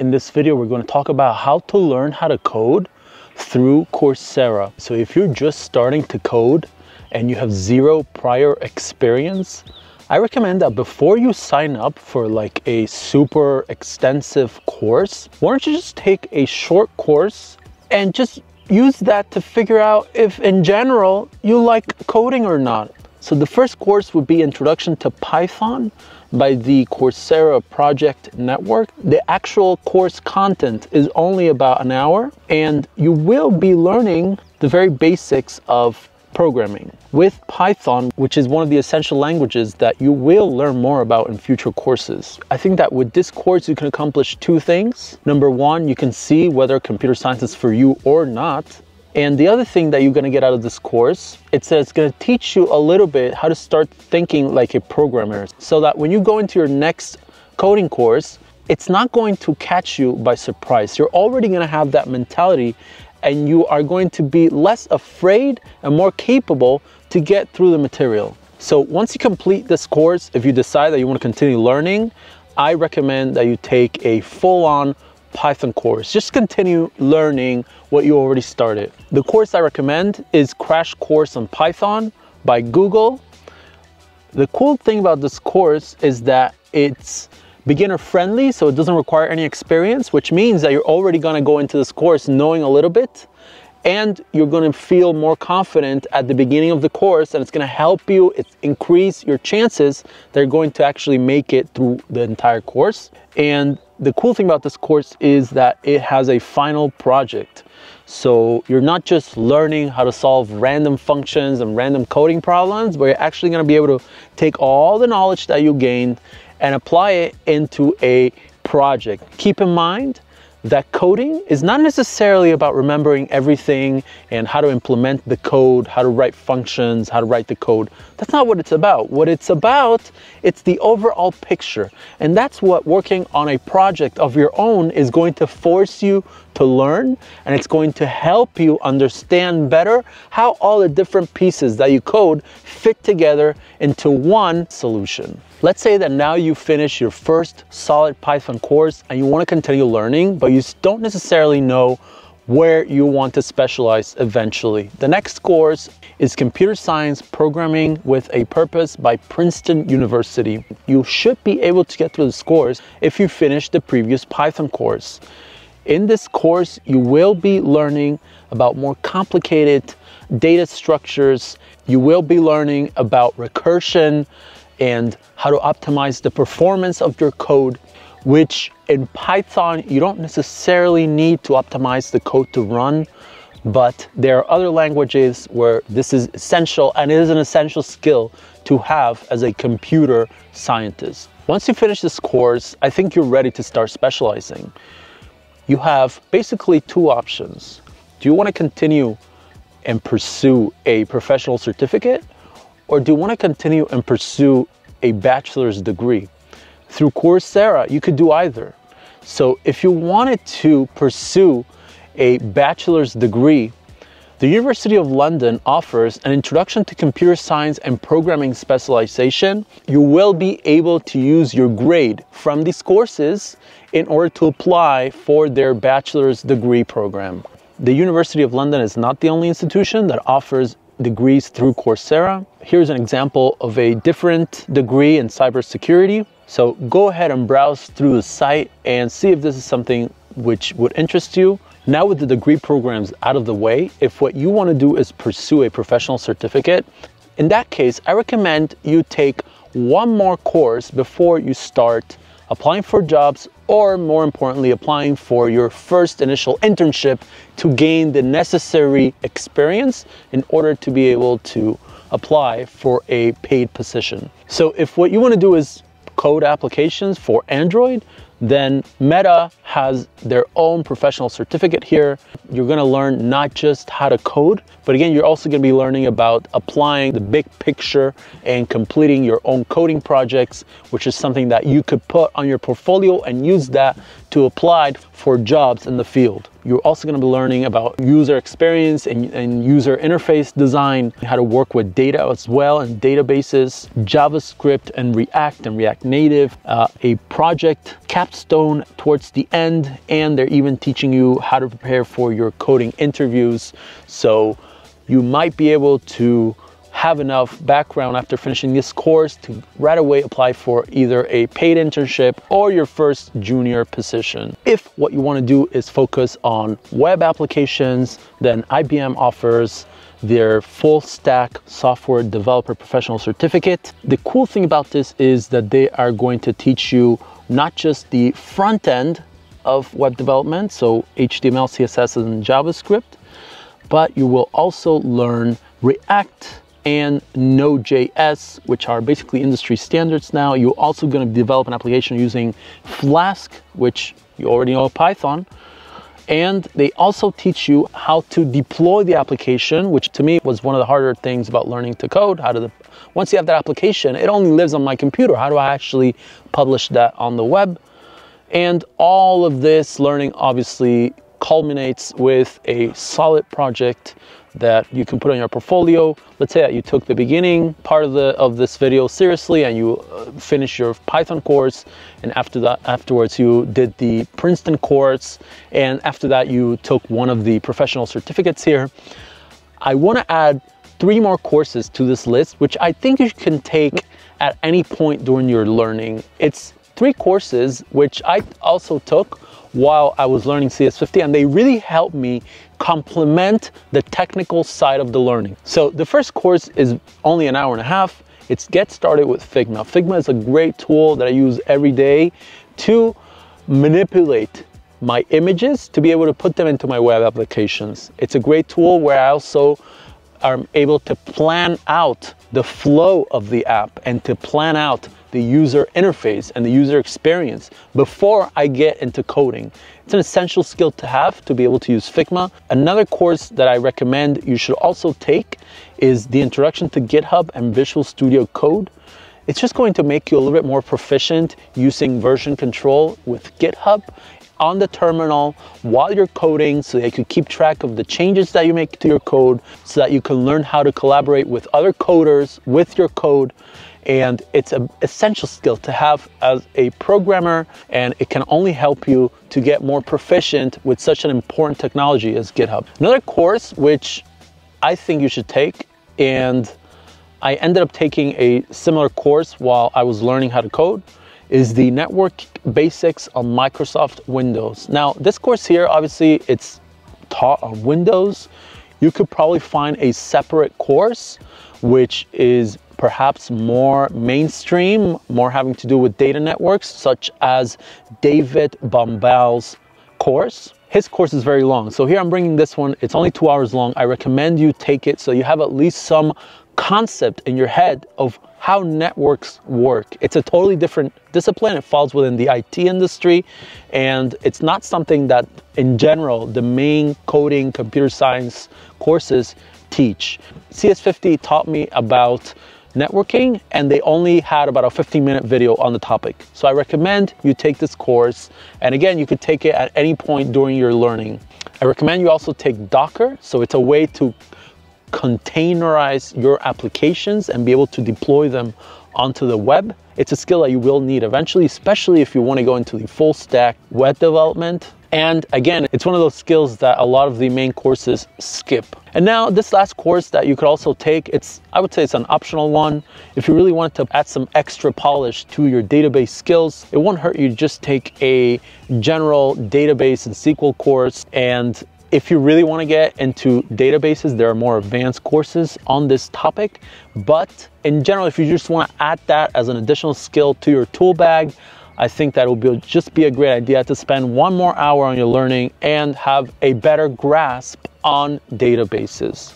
In this video, we're going to talk about how to learn how to code through Coursera. So if you're just starting to code and you have zero prior experience, I recommend that before you sign up for like a super extensive course, why don't you just take a short course and just use that to figure out if in general you like coding or not. So the first course would be Introduction to Python by the Coursera Project Network. The actual course content is only about an hour and you will be learning the very basics of programming with Python, which is one of the essential languages that you will learn more about in future courses. I think that with this course, you can accomplish two things. Number one, you can see whether computer science is for you or not. And the other thing that you're to get out of this course, it says it's to teach you a little bit how to start thinking like a programmer so that when you go into your next coding course, it's not going to catch you by surprise. You're already to have that mentality and you are going to be less afraid and more capable to get through the material. So once you complete this course, if you decide that you want to continue learning, I recommend that you take a full-on Python course. Just continue learning what you already started. The course I recommend is Crash Course on Python by Google. The cool thing about this course is that it's beginner friendly, so it doesn't require any experience, which means that you're already gonna go into this course knowing a little bit and you're going to feel more confident at the beginning of the course and it's going to help you increase your chances that you're going to actually make it through the entire course and the cool thing about this course is that it has a final project. So you're not just learning how to solve random functions and random coding problems, but you're actually gonna be able to take all the knowledge that you gained and apply it into a project. Keep in mind that coding is not necessarily about remembering everything and how to implement the code, how to write functions, how to write the code. That's not what it's about. What it's about, it's the overall picture. And that's what working on a project of your own is going to force you to learn and it's going to help you understand better how all the different pieces that you code fit together into one solution. Let's say that now you finish your first solid Python course and you want to continue learning, but you don't necessarily know where you want to specialize eventually. The next course is Computer Science Programming with a Purpose by Princeton University. You should be able to get through this course if you finish the previous Python course. In this course, you will be learning about more complicated data structures. You will be learning about recursion, and how to optimize the performance of your code, which in Python, you don't necessarily need to optimize the code to run, but there are other languages where this is essential and it is an essential skill to have as a computer scientist. Once you finish this course, I think you're ready to start specializing. You have basically two options. Do you want to continue and pursue a professional certificate or do you want to continue and pursue a bachelor's degree? Through Coursera, you could do either. So if you wanted to pursue a bachelor's degree, the University of London offers an introduction to computer science and programming specialization. You will be able to use your grade from these courses in order to apply for their bachelor's degree program. The University of London is not the only institution that offers degrees through Coursera. Here's an example of a different degree in cybersecurity. So go ahead and browse through the site and see if this is something which would interest you. Now with the degree programs out of the way, if what you want to do is pursue a professional certificate, in that case, I recommend you take one more course before you start applying for jobs or more importantly, applying for your first initial internship to gain the necessary experience in order to be able to apply for a paid position. So if what you wanna do is code applications for Android, then Meta has their own professional certificate here. You're gonna learn not just how to code, but again, you're also gonna be learning about applying the big picture and completing your own coding projects, which is something that you could put on your portfolio and use that to apply for jobs in the field. You're also going to be learning about user experience and, and, user interface design, how to work with data as well and databases, JavaScript and React and React Native, uh, a project capstone towards the end, and they're even teaching you how to prepare for your coding interviews. So you might be able to have enough background after finishing this course to right away apply for either a paid internship or your first junior position. If what you want to do is focus on web applications, then IBM offers their full stack software developer professional certificate. The cool thing about this is that they are going to teach you not just the front end of web development, so HTML, CSS, and JavaScript, but you will also learn React and Node.js, which are basically industry standards now. You're also going to develop an application using Flask, which you already know Python. And they also teach you how to deploy the application, which to me was one of the harder things about learning to code. How to, the, once you have that application, it only lives on my computer. How do I actually publish that on the web? And all of this learning obviously culminates with a solid project that you can put on your portfolio. Let's say that you took the beginning part of the of this video seriously and you uh, finished your Python course and after that afterwards you did the Princeton course and after that you took one of the professional certificates here. I want to add three more courses to this list which I think you can take at any point during your learning. It's three courses which I also took while I was learning CS50 and they really helped me complement the technical side of the learning. So the first course is only an hour and a half. It's Get Started with Figma. Figma is a great tool that I use every day to manipulate my images to be able to put them into my web applications. It's a great tool where I also am able to plan out the flow of the app and to plan out the user interface and the user experience before I get into coding. It's an essential skill to have to be able to use Figma. Another course that I recommend you should also take is the Introduction to GitHub and Visual Studio Code. It's just going to make you a little bit more proficient using version control with GitHub on the terminal while you're coding so that you can keep track of the changes that you make to your code so that you can learn how to collaborate with other coders with your code and it's an essential skill to have as a programmer and it can only help you to get more proficient with such an important technology as GitHub. Another course which I think you should take and I ended up taking a similar course while I was learning how to code is the network basics on Microsoft Windows. Now this course here obviously it's taught on Windows. You could probably find a separate course which is perhaps more mainstream, more having to do with data networks, such as David Bombal's course. His course is very long. So here I'm bringing this one. It's only two hours long. I recommend you take it so you have at least some concept in your head of how networks work. It's a totally different discipline. It falls within the IT industry, and it's not something that, in general, the main coding computer science courses teach. CS50 taught me about networking and they only had about a 15 minute video on the topic. So I recommend you take this course and again you could take it at any point during your learning. I recommend you also take Docker so it's a way to containerize your applications and be able to deploy them onto the web. It's a skill that you will need eventually, especially if you want to go into the full stack web development and again, it's one of those skills that a lot of the main courses skip. And now this last course that you could also take, it's I would say it's an optional one. If you really want to add some extra polish to your database skills, it won't hurt you to just take a general database and SQL course and if you really want to get into databases, there are more advanced courses on this topic. But in general, if you just want to add that as an additional skill to your tool bag, I think that will be, just be a great idea to spend one more hour on your learning and have a better grasp on databases.